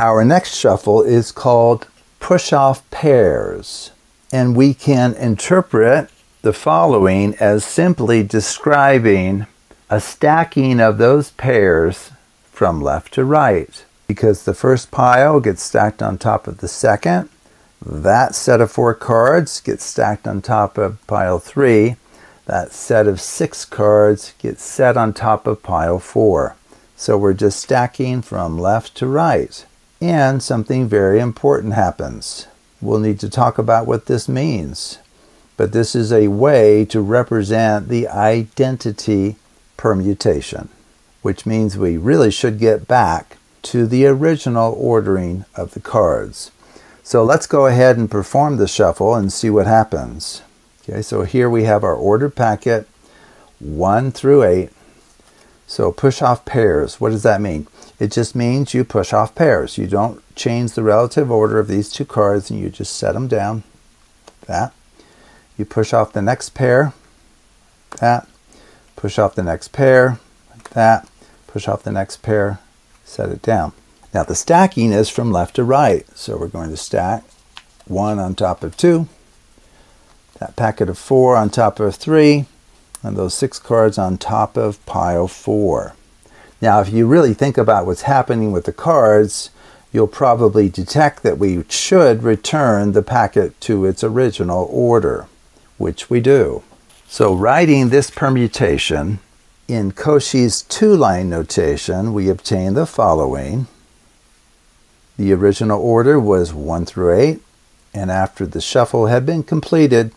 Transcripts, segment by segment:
Our next shuffle is called push off pairs, and we can interpret the following as simply describing a stacking of those pairs from left to right. Because the first pile gets stacked on top of the second, that set of four cards gets stacked on top of pile three, that set of six cards gets set on top of pile four. So we're just stacking from left to right. And something very important happens. We'll need to talk about what this means. But this is a way to represent the identity permutation, which means we really should get back to the original ordering of the cards. So let's go ahead and perform the shuffle and see what happens. Okay, so here we have our ordered packet 1 through 8. So push off pairs, what does that mean? It just means you push off pairs. You don't change the relative order of these two cards and you just set them down. That. You push off the next pair. That. Push off the next pair. That. Push off the next pair. Set it down. Now the stacking is from left to right. So we're going to stack one on top of two. That packet of four on top of three. And those six cards on top of pile four. Now, if you really think about what's happening with the cards, you'll probably detect that we should return the packet to its original order, which we do. So writing this permutation in Cauchy's two-line notation, we obtain the following. The original order was 1 through 8, and after the shuffle had been completed,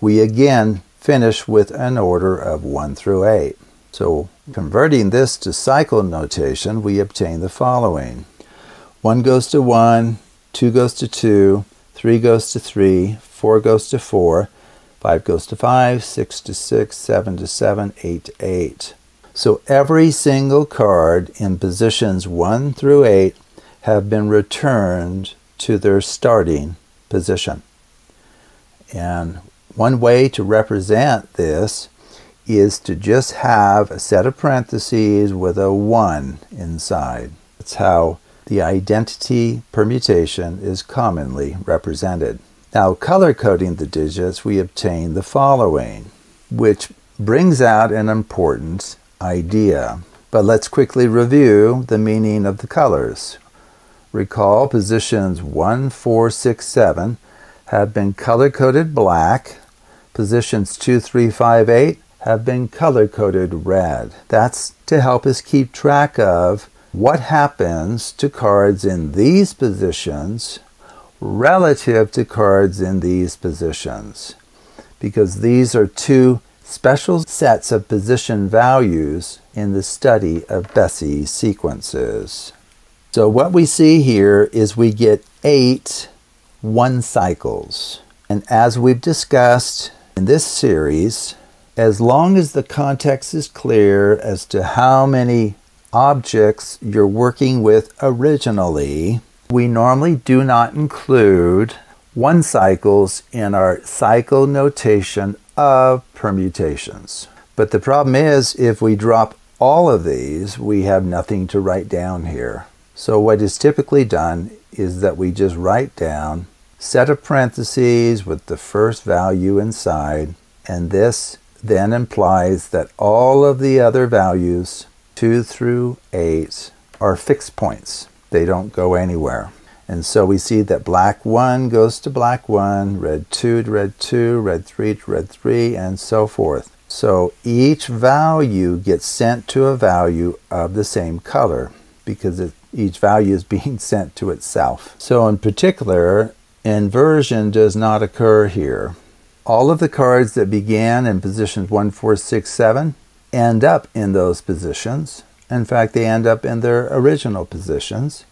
we again finish with an order of 1 through 8. So converting this to cycle notation, we obtain the following. 1 goes to 1, 2 goes to 2, 3 goes to 3, 4 goes to 4, 5 goes to 5, 6 to 6, 7 to 7, 8 to 8. So every single card in positions 1 through 8 have been returned to their starting position. And one way to represent this is to just have a set of parentheses with a 1 inside. That's how the identity permutation is commonly represented. Now, color coding the digits, we obtain the following, which brings out an important idea. But let's quickly review the meaning of the colors. Recall positions 1, 4, 6, 7 have been color coded black. Positions 2, 3, 5, 8 have been color coded red. That's to help us keep track of what happens to cards in these positions relative to cards in these positions. Because these are two special sets of position values in the study of Bessey sequences. So what we see here is we get eight one cycles. And as we've discussed in this series, as long as the context is clear as to how many objects you're working with originally, we normally do not include one cycles in our cycle notation of permutations. But the problem is, if we drop all of these, we have nothing to write down here. So what is typically done is that we just write down set of parentheses with the first value inside, and this then implies that all of the other values, 2 through 8, are fixed points. They don't go anywhere. And so we see that black 1 goes to black 1, red 2 to red 2, red 3 to red 3, and so forth. So each value gets sent to a value of the same color because it, each value is being sent to itself. So in particular, inversion does not occur here all of the cards that began in positions 1, 4, 6, 7 end up in those positions. In fact, they end up in their original positions.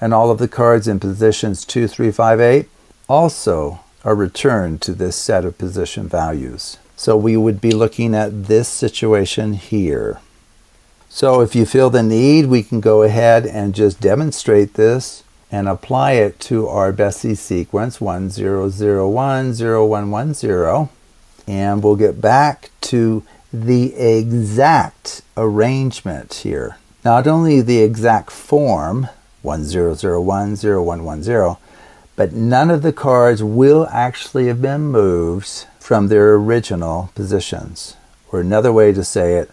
And all of the cards in positions 2, 3, 5, 8 also are returned to this set of position values. So we would be looking at this situation here. So if you feel the need, we can go ahead and just demonstrate this and apply it to our Bessey sequence 10010110 and we'll get back to the exact arrangement here. Not only the exact form, 1001, 0110, but none of the cards will actually have been moved from their original positions. Or another way to say it,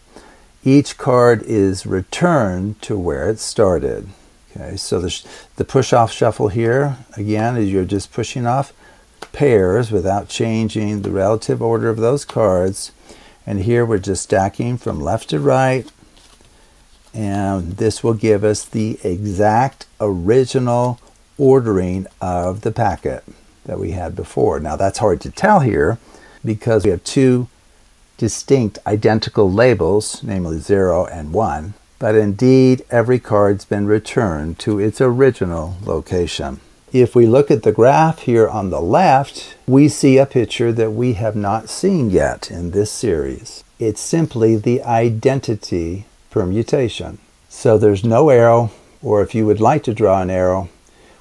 each card is returned to where it started. Okay, so the, the push off shuffle here, again, is you're just pushing off pairs without changing the relative order of those cards. And here we're just stacking from left to right. And this will give us the exact original ordering of the packet that we had before. Now that's hard to tell here because we have two distinct identical labels, namely 0 and 1, but indeed every card's been returned to its original location. If we look at the graph here on the left, we see a picture that we have not seen yet in this series. It's simply the identity permutation. So there's no arrow, or if you would like to draw an arrow,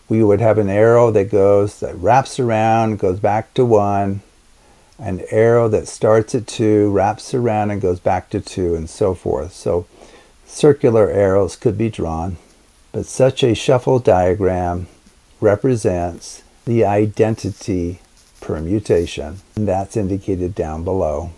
we would have an arrow that goes, that wraps around, goes back to 1, an arrow that starts at 2, wraps around and goes back to 2, and so forth. So circular arrows could be drawn, but such a shuffle diagram represents the identity permutation, and that's indicated down below.